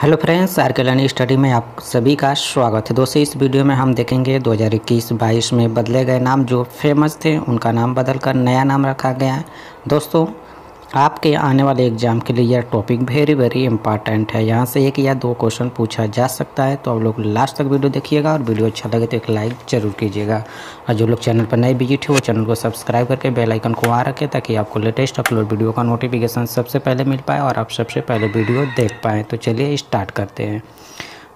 Hello friends R K learning study में आप सभी का स्वागत है। दोस्तों, इस वीडियो में हम देखेंगे 2021-22 में बदले गए नाम जो फ़ेमस थे, उनका नाम बदलकर नया नाम रखा गया है। दोस्तों आपके आने वाले एग्ज़ाम के लिए यह टॉपिक वेरी वेरी इंपॉर्टेंट है। यहाँ से एक या दो क्वेश्चन पूछा जा सकता है तो आप लोग लास्ट तक वीडियो देखिएगा और वीडियो अच्छा लगे तो एक लाइक ज़रूर कीजिएगा। और जो लोग चैनल पर नए विज़िट है वो चैनल को सब्सक्राइब करके बेल आइकन को आ रखें ताकि आपको लेटेस्ट अपलोड वीडियो का नोटिफिकेशन सबसे पहले मिल पाए और आप सबसे पहले वीडियो देख पाएँ। तो चलिए स्टार्ट करते हैं।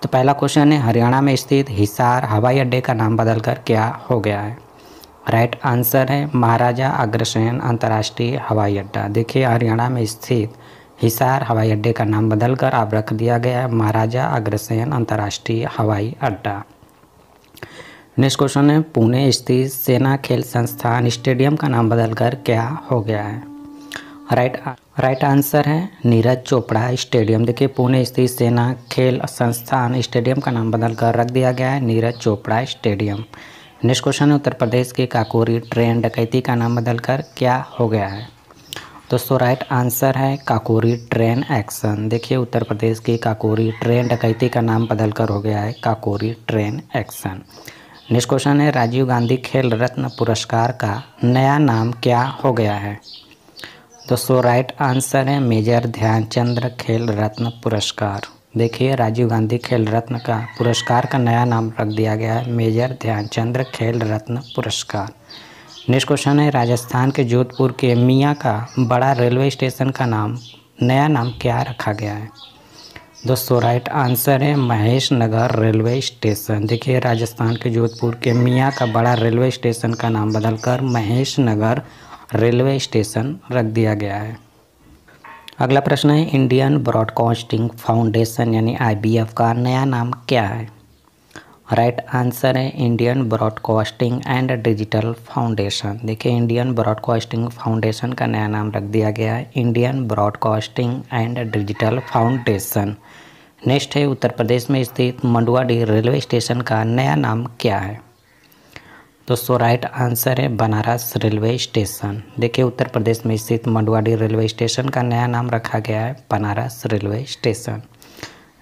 तो पहला क्वेश्चन है, हरियाणा में स्थित हिसार हवाई अड्डे का नाम बदल कर क्या हो गया है? राइट आंसर है महाराजा अग्रसेन अंतर्राष्ट्रीय हवाई अड्डा। देखिए, हरियाणा में स्थित हिसार हवाई अड्डे का नाम बदलकर अब रख दिया गया है महाराजा अग्रसेन अंतर्राष्ट्रीय हवाई अड्डा। नेक्स्ट क्वेश्चन है, पुणे स्थित सेना खेल संस्थान स्टेडियम का नाम बदलकर क्या हो गया है? राइट राइट आंसर है नीरज चोपड़ा स्टेडियम। देखिए, पुणे स्थित सेना खेल संस्थान स्टेडियम का नाम बदलकर रख दिया गया है Neeraj Chopra stadium. Next question है, उत्तर प्रदेश के काकोरी ट्रेन डकैती का नाम बदलकर क्या हो गया है? दोस्तों राइट आंसर है काकोरी ट्रेन एक्शन देखिए, उत्तर प्रदेश की काकोरी ट्रेन डकैती का नाम बदलकर हो गया है Kakori train action next question है, राजीव गांधी खेल रत्न पुरस्कार का नया नाम क्या हो गया है? दोस्तों राइट आंसर है, मेजर ध्यानचंद्र खेल रत्न पुरस्कार। देखिए, राजीव गांधी खेल रत्न का पुरस्कार का नया नाम रख दिया गया है। मेजर ध्यानचंद्र खेल रत्न पुरस्कार। नेक्स्ट क्वेश्चन है, राजस्थान के जोधपुर के मियाँ का बड़ा रेलवे स्टेशन का नाम, नया नाम क्या रखा गया है? दोस्तों राइट आंसर है, महेश नगर रेलवे स्टेशन। देखिए, राजस्थान के जोधपुर के मियाँ का बड़ा रेलवे स्टेशन का नाम बदलकर महेश नगर रेलवे स्टेशन रख दिया गया है। अगला प्रश्न है इंडियन ब्रॉडकास्टिंग फाउंडेशन यानी आईबीएफ का नया नाम क्या है? राइट right आंसर है Indian broadcasting and digital foundation देखिए इंडियन ब्रॉडकास्टिंग फाउंडेशन का नया नाम रख दिया गया है Indian broadcasting and digital foundation next है, उत्तर प्रदेश में स्थित मंडुआडी रेलवे स्टेशन का नया नाम क्या है? दोस्तों राइट आंसर है बनारस रेलवे स्टेशन। देखिए, उत्तर प्रदेश में स्थित मंडवाड़ी रेलवे स्टेशन का नया नाम रखा गया है, Banaras railway station.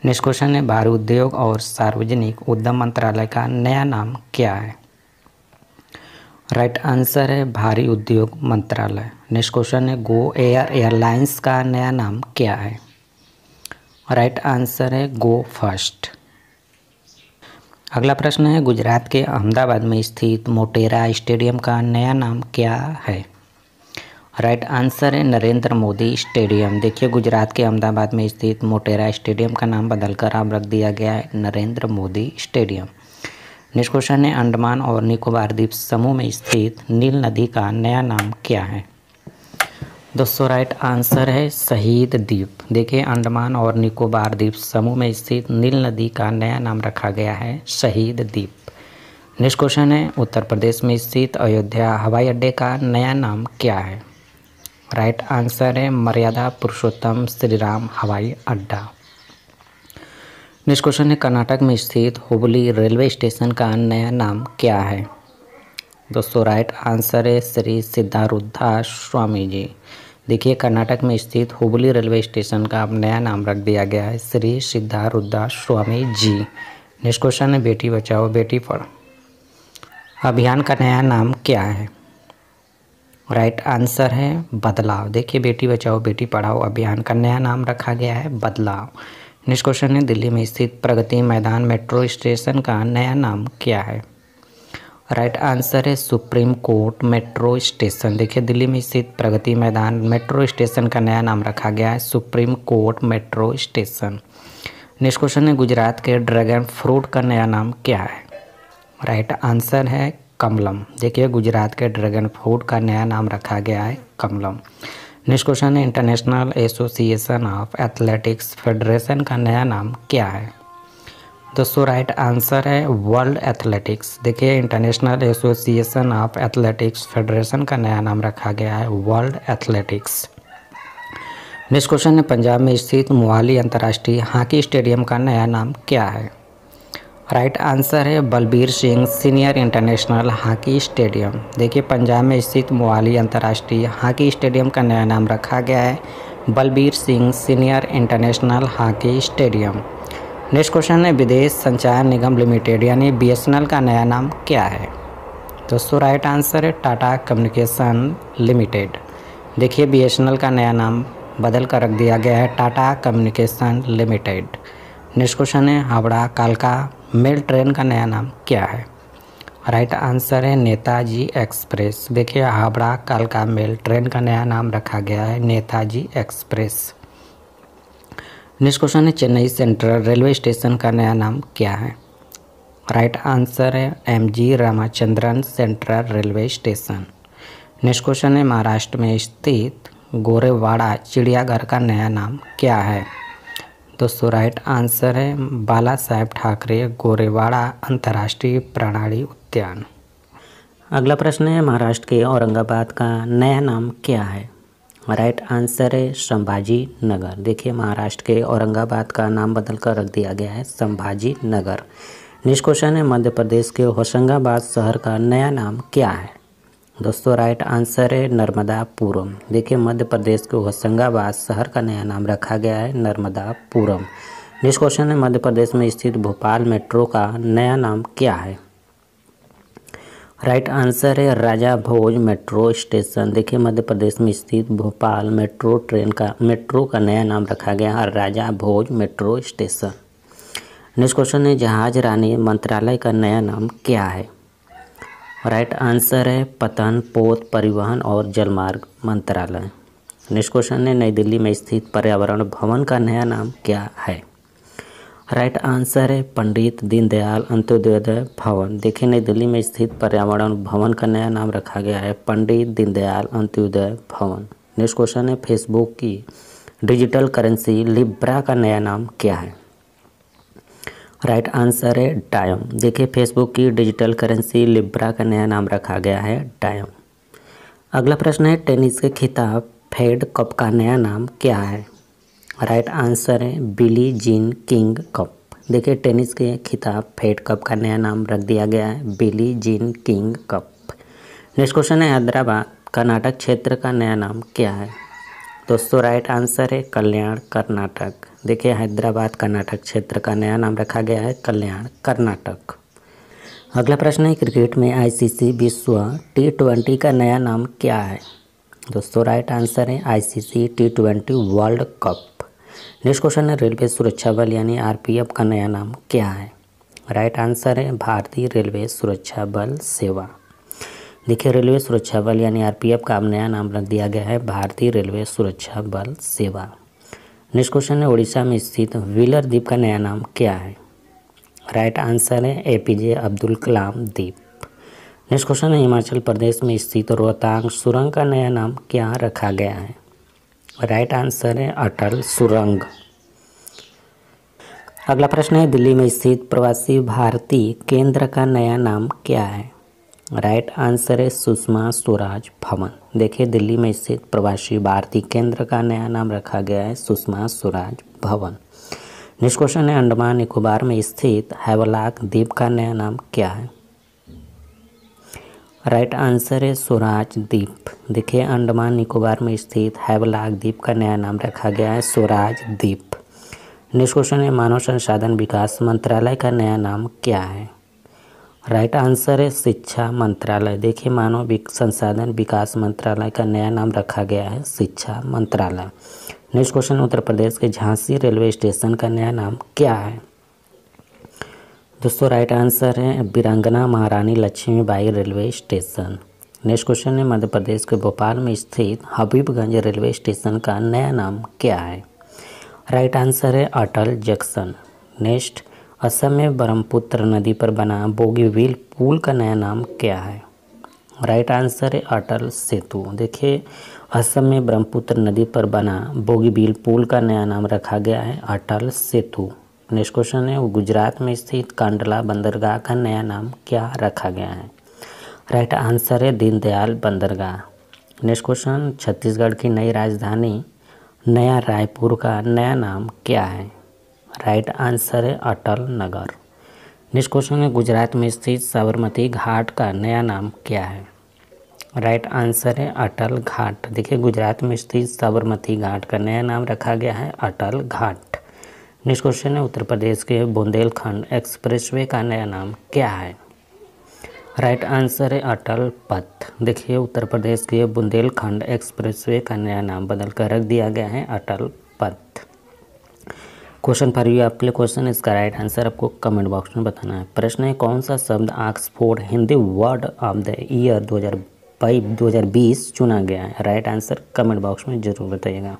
Next question है भारी उद्योग और सार्वजनिक उद्यम मंत्रालय का नया नाम क्या है? राइट आंसर है भारी उद्योग मंत्रालय। नेक्स्ट क्वेश्चन है, गो एयर एयरलाइंस का नया नाम क्या है? राइट आंसर है, गो फ़र्स्ट। अगला प्रश्न है, गुजरात के अहमदाबाद में स्थित मोटेरा स्टेडियम का नया नाम क्या है? राइट आंसर है, नरेंद्र मोदी स्टेडियम। देखिए, गुजरात के अहमदाबाद में स्थित मोटेरा स्टेडियम का नाम बदलकर अब रख दिया गया है, Narendra Modi stadium. Next question है, अंडमान और निकोबार द्वीप समूह में स्थित नील नदी का नया नाम क्या है? दोस्तों राइट आंसर है शहीद द्वीप देखिए, अंडमान और निकोबार द्वीप समूह में स्थित नील नदी का नया नाम रखा गया है शहीद द्वीप नेक्स्ट क्वेश्चन है, उत्तर प्रदेश में स्थित अयोध्या हवाई अड्डे का नया नाम क्या है? राइट आंसर है मर्यादा पुरुषोत्तम श्री राम हवाई अड्डा. नेक्स्ट क्वेश्चन है, कर्नाटक में स्थित हुबली रेलवे स्टेशन का नया नाम क्या है? दोस्तों राइट आंसर है श्री सिद्धारुद्धा स्वामी जी. देखिए, कर्नाटक में स्थित हुबली रेलवे स्टेशन का अब नया नाम रख दिया गया है, श्री सिद्धारुद्धा स्वामी जी। नेक्स्ट क्वेश्चन है, बेटी बचाओ, बेटी पढ़ो अभियान का नया नाम क्या है? राइट आंसर है, बदलाव। देखिए, बेटी बचाओ, बेटी पढ़ाओ, अभियान का नया नाम रखा गया है, बदलाव। नेक्स्ट क्वेश्चन है, दिल्ली में स्थित प्रगति मैदान मेट्रो स्टेशन का नया नाम क्या है? राइट आंसर है सुप्रीम कोर्ट मेट्रो स्टेशन। देखिए, दिल्ली में स्थित प्रगति मैदान मेट्रो स्टेशन का नया नाम रखा गया है, supreme court metro station. Next question है, गुजरात के ड्रैगन फ्रूट का नया नाम क्या है? राइट आंसर है कमलम। देखिए, गुजरात के ड्रैगन फ्रूट का नया नाम रखा गया है कमलम। नेक्स्ट क्वेश्चन है, international association of athletics federation का नया नाम क्या है? दोस्तों राइट आंसर है वर्ल्ड एथलेटिक्स देखिए international association of athletics federation का नया नाम रखा गया है वर्ल्ड एथलेटिक्स नेक्स्ट क्वेश्चन है, पंजाब में स्थित मोहाली अंतर्राष्ट्रीय हॉकी स्टेडियम का नया नाम क्या है? राइट आंसर है Balbir Singh senior international hockey stadium देखिए, पंजाब में स्थित मोहाली अंतर्राष्ट्रीय हॉकी स्टेडियम का नया नाम रखा गया है Balbir Singh senior international hockey stadium next question है, विदेश संचार निगम लिमिटेड यानी बीएसएनएल का नया नाम क्या है? दोस्तों राइट आंसर है टाटा कम्युनिकेशन लिमिटेड देखिए बीएसएनएल का नया नाम बदल कर रख दिया गया है Tata communication limited next question है, हावड़ा कालका मेल ट्रेन का नया नाम क्या है? राइट आंसर है, नेताजी एक्सप्रेस देखिए, हावड़ा कालका मेल ट्रेन का नया नाम रखा गया है, नेताजी एक्सप्रेस नेक्स्ट क्वेश्चन है, चेन्नई सेंट्रल रेलवे स्टेशन का नया नाम क्या है? राइट आंसर है M G Ramachandran central railway station. Next question है, महाराष्ट्र में स्थित गोरेवाड़ा चिड़ियाघर का नया नाम क्या है? दोस्तों, राइट आंसर है बाला साहेब ठाकरे गोरेवाड़ा अंतर्राष्ट्रीय प्रणाली उद्यान। अगला प्रश्न है, महाराष्ट्र के औरंगाबाद का नया नाम क्या है? राइट आंसर है संभाजी नगर देखिए, महाराष्ट्र के औरंगाबाद का नाम बदल कर रख दिया गया है संभाजी नगर नेक्स्ट क्वेश्चन है, मध्य प्रदेश के होशंगाबाद शहर का नया नाम क्या है? दोस्तों, राइट आंसर है नर्मदापुरम। देखिए, मध्य प्रदेश के होशंगाबाद शहर का नया नाम रखा गया है, नर्मदापुरम। नेक्स्ट क्वेश्चन है, मध्य प्रदेश में स्थित भोपाल मेट्रो का नया नाम क्या है? राइट आंसर है राजा भोज मेट्रो स्टेशन। देखिए, मध्य प्रदेश में स्थित भोपाल मेट्रो ट्रेन का, मेट्रो का नया नाम रखा गया है, Raja Bhoj metro station. Next question है, जहाज़ रानी मंत्रालय का नया नाम क्या है? राइट आंसर है, पतन, पोत, परिवहन और जलमार्ग मंत्रालय। नेक्स्ट क्वेश्चन है, नई दिल्ली में स्थित पर्यावरण भवन का नया नाम क्या है? राइट आंसर है पंडित दीनदयाल अंत्योदय भवन। देखिए, नई दिल्ली में स्थित पर्यावरण भवन का नया नाम रखा गया है, पंडित दीनदयाल अंत्योदय भवन। नेक्स्ट क्वेश्चन है, फेसबुक की डिजिटल करेंसी लिब्रा का नया नाम क्या है? राइट आंसर है डायम। देखिए, फेसबुक की डिजिटल करेंसी लिब्रा का नया नाम रखा गया है डायम। अगला प्रश्न है, टेनिस के खिताब फेड कप का नया नाम क्या है? राइट आंसर है बिली जीन किंग कप। देखिए, टेनिस के खिताब फेड कप का नया नाम रख दिया गया है, Billie Jean King cup. Next question है, हैदराबाद, कर्नाटक क्षेत्र का नया नाम क्या है? दोस्तों, राइट आंसर है कल्याण, कर्नाटक। देखिए, हैदराबाद, कर्नाटक क्षेत्र का नया नाम रखा गया है, कल्याण, कर्नाटक। अगला प्रश्न है, क्रिकेट में आईसीसी विश्व टी ट्वेंटी का नया नाम क्या है? दोस्तों, राइट आंसर है ICC T twenty world cup. Next question है, रेलवे सुरक्षा बल यानी आरपीएफ का नया नाम क्या है? राइट आंसर है, भारतीय रेलवे सुरक्षा बल सेवा। देखिए, रेलवे सुरक्षा बल यानी आरपीएफ का अब नया नाम रख दिया गया है, भारतीय रेलवे सुरक्षा बल सेवा। नेक्स्ट क्वेश्चन है उड़ीसा में स्थित व्हीलर द्वीप का नया नाम क्या है? राइट आंसर है, एपीजे अब्दुल कलाम द्वीप। नेक्स्ट क्वेश्चन है, हिमाचल प्रदेश में स्थित रोहतांग सुरंग का नया नाम क्या रखा गया है? राइट आंसर है अटल सुरंग। अगला प्रश्न है, दिल्ली में स्थित प्रवासी भारतीय केंद्र का नया नाम क्या है? राइट आंसर है सुषमा स्वराज भवन। देखिए, दिल्ली में स्थित प्रवासी भारतीय केंद्र का नया नाम रखा गया है सुषमा स्वराज भवन। नेक्स्ट क्वेश्चन है, अंडमान निकोबार में स्थित हैवलाक द्वीप का नया नाम क्या है? राइट आंसर है स्वराज द्वीप देखिए, अंडमान निकोबार में स्थित हैवलाक द्वीप का नया नाम रखा गया है स्वराज द्वीप नेक्स्ट क्वेश्चन है, मानव संसाधन विकास मंत्रालय का नया नाम क्या है? राइट आंसर है शिक्षा मंत्रालय. देखिए, मानव संसाधन विकास मंत्रालय का नया नाम रखा गया है शिक्षा मंत्रालय. नेक्स्ट क्वेश्चन उत्तर प्रदेश के झांसी रेलवे स्टेशन का नया नाम क्या है? दोस्तों राइट आंसर है Veerangana Maharani Laxmibai railway station. Next question है, मध्य प्रदेश के भोपाल में स्थित हबीबगंज रेलवे स्टेशन का नया नाम क्या है? राइट आंसर है अटल जंक्शन। नेक्स्ट असम में ब्रह्मपुत्र नदी पर बना बोगीविल पुल का नया नाम क्या है? राइट आंसर है अटल सेतु। देखिए, असम में ब्रह्मपुत्र नदी पर बना बोगीबिल पुल का नया नाम रखा गया है अटल सेतु। नेक्स्ट क्वेश्चन है गुजरात में स्थित कांडला बंदरगाह का नया नाम क्या रखा गया है? राइट आंसर है दीनदयाल बंदरगाह। नेक्स्ट क्वेश्चन छत्तीसगढ़ की नई राजधानी, नया रायपुर का नया नाम क्या है? राइट आंसर है अटल नगर। नेक्स्ट क्वेश्चन है गुजरात में स्थित साबरमती घाट का नया नाम क्या है? राइट आंसर है अटल घाट। देखिए, गुजरात में स्थित साबरमती घाट का नया नाम रखा गया है अटल घाट। नेक्स्ट क्वेश्चन है, उत्तर प्रदेश के बुंदेलखंड एक्सप्रेसवे का नया नाम क्या है? राइट आंसर है अटल पथ। देखिए, उत्तर प्रदेश के बुंदेलखंड एक्सप्रेसवे का नया नाम बदल कर रख दिया गया है अटल पथ। क्वेश्चन फॉर यू, आपके लिए क्वेश्चन इसका राइट आंसर आपको कमेंट बॉक्स में बताना है। प्रश्न है, कौन सा शब्द Oxford Hindi word of the year 2022 2020 चुना गया है? राइट आंसर कमेंट बॉक्स में ज़रूर बताइएगा।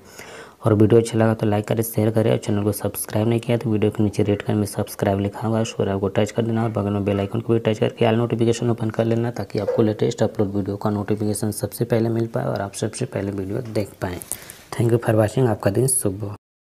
और वीडियो अच्छा लगा तो लाइक करें शेयर करें और चैनल को सब्सक्राइब नहीं किया तो वीडियो के नीचे रेड कर में सब्सक्राइब लिखा हुआ है शोर को टच कर देना और बगल में बेल आइकन को भी टच करके आल नोटिफिकेशन ओपन कर लेना ताकि आपको लेटेस्ट अपलोड वीडियो का नोटिफिकेशन सबसे पहले मिल पाए और आप सबसे पहले वीडियो देख पाएँ। थैंक यू फॉर वॉचिंग आपका दिन शुभ